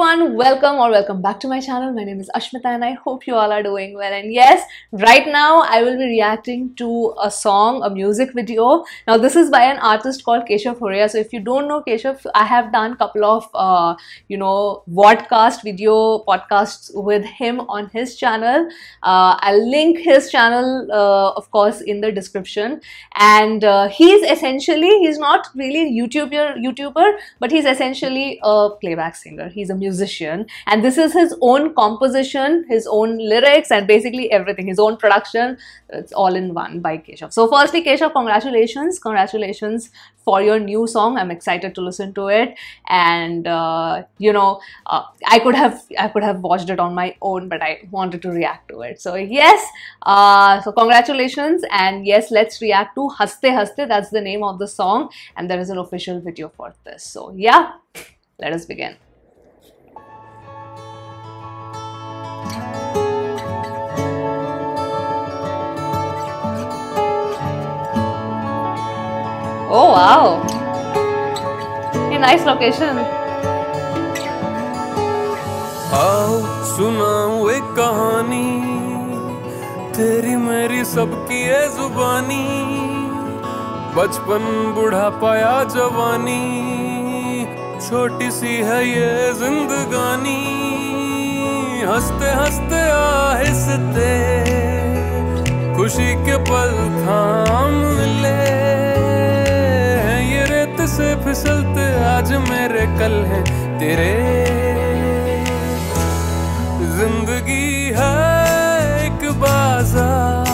everyone, welcome or welcome back to my channel. My name is Ashmita and I hope you all are doing well. And yes, right now I will be reacting to a song, a music video. Now this is by an artist called Keshuv Huria. So if you don't know Keshuv, I have done couple of, uh, you know, vodcast video podcasts with him on his channel. Uh, I'll link his channel, uh, of course, in the description. And uh, he's essentially, he's not really YouTuber, YouTuber, but he's essentially a playback singer. He's a musician, and this is his own composition, his own lyrics, and basically everything, his own production. It's all in one by Keshuv. So, firstly, Keshuv, congratulations, congratulations for your new song. I'm excited to listen to it, and uh, you know, uh, I could have I could have watched it on my own, but I wanted to react to it. So yes, uh, so congratulations, and yes, let's react to Hanstey Hanstey. That's the name of the song, and there is an official video for this. So yeah, let us begin. Oh wow! A nice location. आओ, सुनाऊं एक कहानी। तेरी मेरी सबकी है जुबानी। बचपन बुढ़ापा या जवानी। छोटी सी है ये जिंदगानी। हँसते हँसते आहिस्ते। खुशी के पल थाम ले। रेत से फिसलते आज मेरे कल है तेरे। ज़िंदगी है एक बाज़ार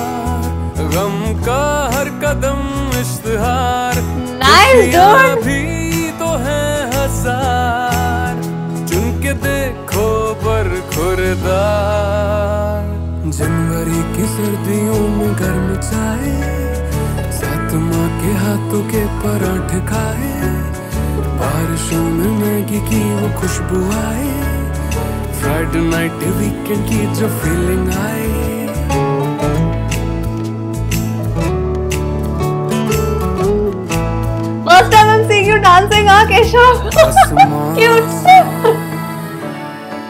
गम का हर कदम इश्तहार। Nice, भी तो है हज़ार चुन के देखो पर खुरदार। जनवरी की सर्दियों में गर्म चाय। माँ के हाथों के पराठे खाए। बारिशों में मैगी की वो खुशबू आए। फ्राइडे नाइट वीकेंड की जो फीलिंग आए। First time I'm seeing you dancing, huh, Keshav? Cute.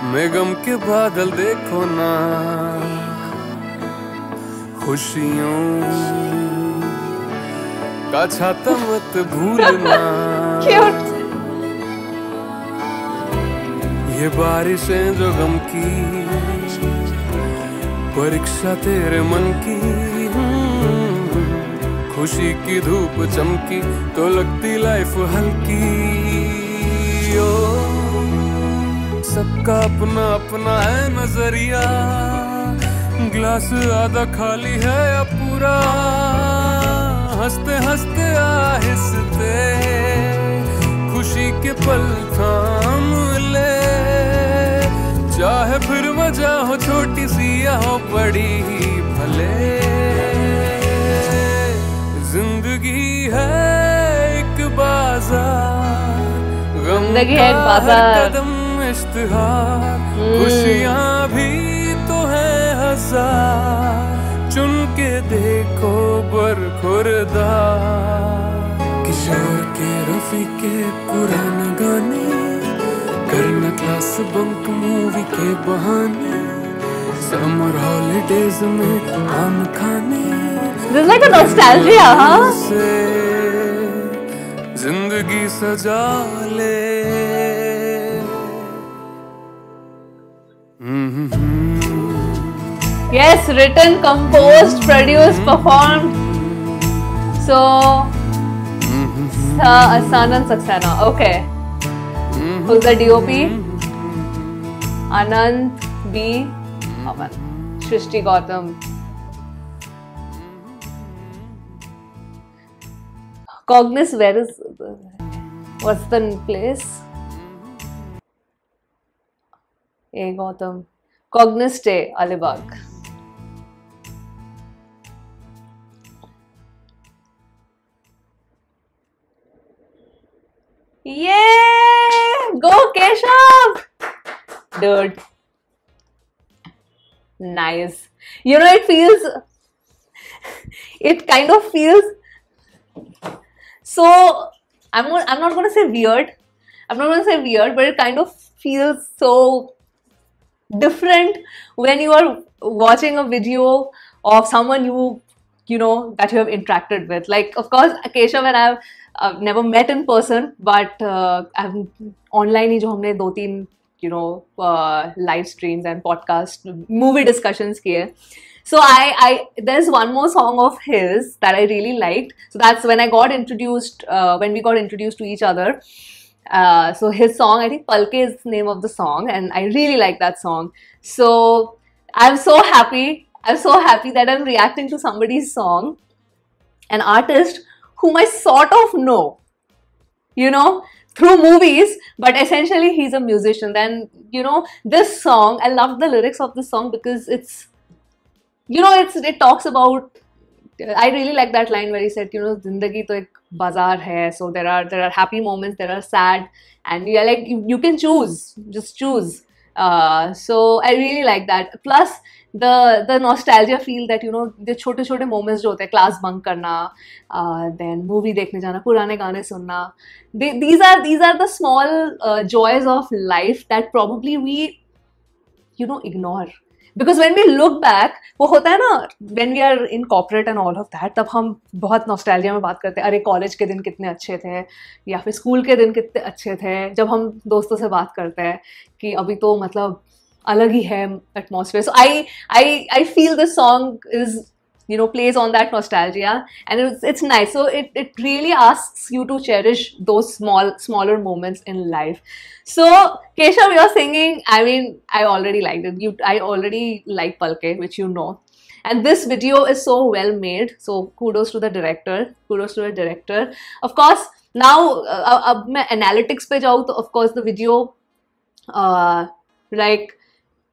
में गम के बादल देखो ना। खुशियों। का छाता मत भूलना. ये बारिशें जो गम की परीक्षा तेरे मन की। खुशी की धूप चमकी तो लगती लाइफ हल्की। ओ सबका अपना अपना है नज़रिया। ग्लास आधा खाली है या पूरा। हँसते हँसते आहिस्ते खुशी के पल थाम ले। चाहे फिर वजह हो छोटी सी या हो बड़ी ही भले। ज़िंदगी है एक बाज़ार गम ज़िंदगी है एक बाज़ार। कदम इश्तिहार। खुशियाँ भी तो है हज़ार चुन के देखो खुरदा। किशोर के रफी के पुराने गाने करना क्लास बंक मूवी के बहाने समर हॉलीडेज में आम खाने। Like ज़िंदगी सजा ले। Yes, written, composed, produced, performed. So, Sa- Sanand Saxena. Okay. Who's the DOP? Anand B. Aman. Shrishti Gautam. Cognis, where is. What's the place? A. Gautam. Cognis Day, Alibag. Yay! Go Keshuv! Dude. Nice. You know, it feels. It kind of feels so. I'm, I'm not going to say weird, I'm not gonna say weird, but it kind of feels so different when you are watching a video of someone you you know that you have interacted with. Like of course, Keshuv and I've uh, never met in person, but uh, I've online ही जो हमने दो तीन you know uh, live streams and podcast movie discussions किए so I, I there's one more song of his that I really liked. So that's when I got introduced, uh, when we got introduced to each other. Uh, so his song, I think Palke is the name of the song, and I really like that song. So I'm so happy. I'm so happy that I'm reacting to somebody's song, an artist whom I sort of know, you know, through movies, but essentially he's a musician. Then, you know, this song, I love the lyrics of this song because it's you know it's it talks about I really like that line where he said, you know, zindagi to ek bazaar hai. So there are there are happy moments, there are sad, and you're like you, you can choose, just choose. Uh, so I really like that. Plus the the nostalgia feel that you know the छोटे छोटे moments जो होते हैं class bunk करना, uh, then movie देखने जाना, पुराने गाने सुनना. Are these are the small uh, joys of life that probably we you know ignore because when we look back वो होता है ना when we are in corporate and all of that तब हम बहुत नॉस्टैल्जिया में बात करते हैं अरे कॉलेज के दिन कितने अच्छे थे या फिर स्कूल के दिन कितने अच्छे थे जब हम दोस्तों से बात करते हैं कि अभी तो मतलब अलग ही है atmosphere so I I I feel the song is you know plays on that nostalgia and it's nice so it it really ask you to cherish those small smaller moments in life so Keshav you are singing I mean I already like that you I already like Palke which you know and this video is so well made so kudos to the director kudos to the director of course now अब मैं analytics पे जाऊँ तो of course the video like uh, like,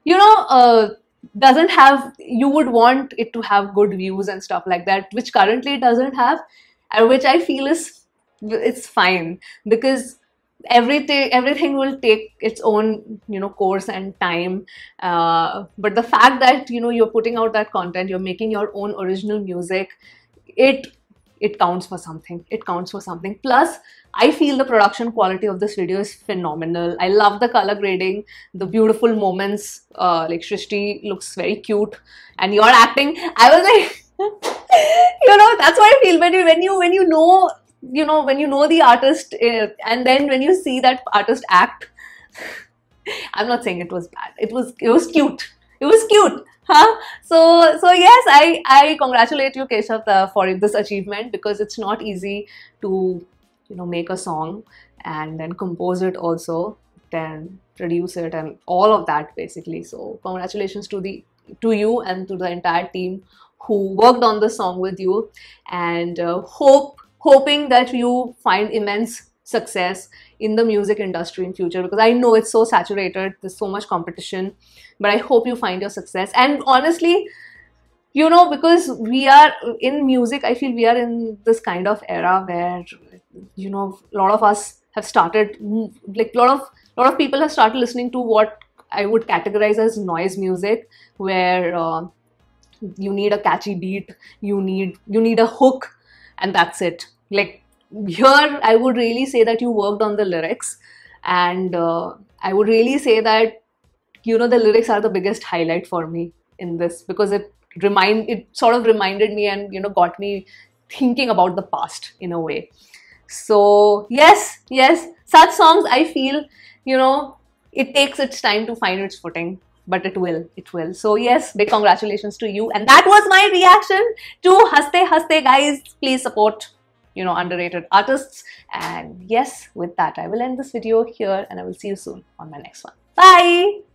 you know uh, doesn't have you would want it to have good views and stuff like that which currently it doesn't have and which i feel is it's fine because everything everything will take its own you know course and time uh, but the fact that you know you're putting out that content you're making your own original music it it counts for something it counts for something. Plus I feel the production quality of this video is phenomenal. I love the color grading, the beautiful moments. Uh, like Srishti looks very cute, and you're acting. I was like, you know, that's what I feel when you when you when you know you know when you know the artist, uh, and then when you see that artist act. I'm not saying it was bad. It was it was cute. It was cute. Huh? So so yes, I I congratulate you, Keshuv, for this achievement because it's not easy to you know make a song and then compose it also then produce it and all of that basically. So congratulations to the to you and to the entire team who worked on the song with you. And uh, hope hoping that you find immense success in the music industry in future because i know it's so saturated there's so much competition but i hope you find your success. And honestly you know because we are in music i feel we are in this kind of era where you know a lot of us have started like a lot of lot of people have started listening to what i would categorize as noise music where uh, you need a catchy beat you need you need a hook and that's it. Like here i would really say that you worked on the lyrics and uh, i would really say that you know the lyrics are the biggest highlight for me in this because it remind it sort of reminded me and you know got me thinking about the past in a way. So yes yes such songs i feel you know it takes its time to find its footing but it will it will. So yes big congratulations to you. And that was my reaction to Hanstey Hanstey guys. Please support you know underrated artists. And yes with that i will end this video here and i will see you soon on my next one. Bye